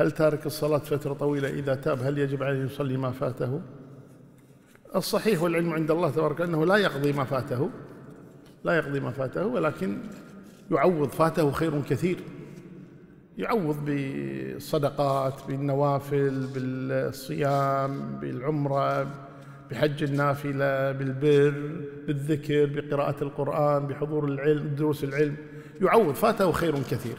هل تارك الصلاة فترة طويلة إذا تاب؟ هل يجب عليه يصلي ما فاته؟ الصحيح والعلم عند الله تبارك أنه لا يقضي ما فاته لا يقضي ما فاته ولكن يعوض فاته خير كثير. يعوض بالصدقات بالنوافل بالصيام بالعمرة بحج النافلة بالبر بالذكر بقراءة القرآن بحضور العلم دروس العلم. يعوض فاته خير كثير.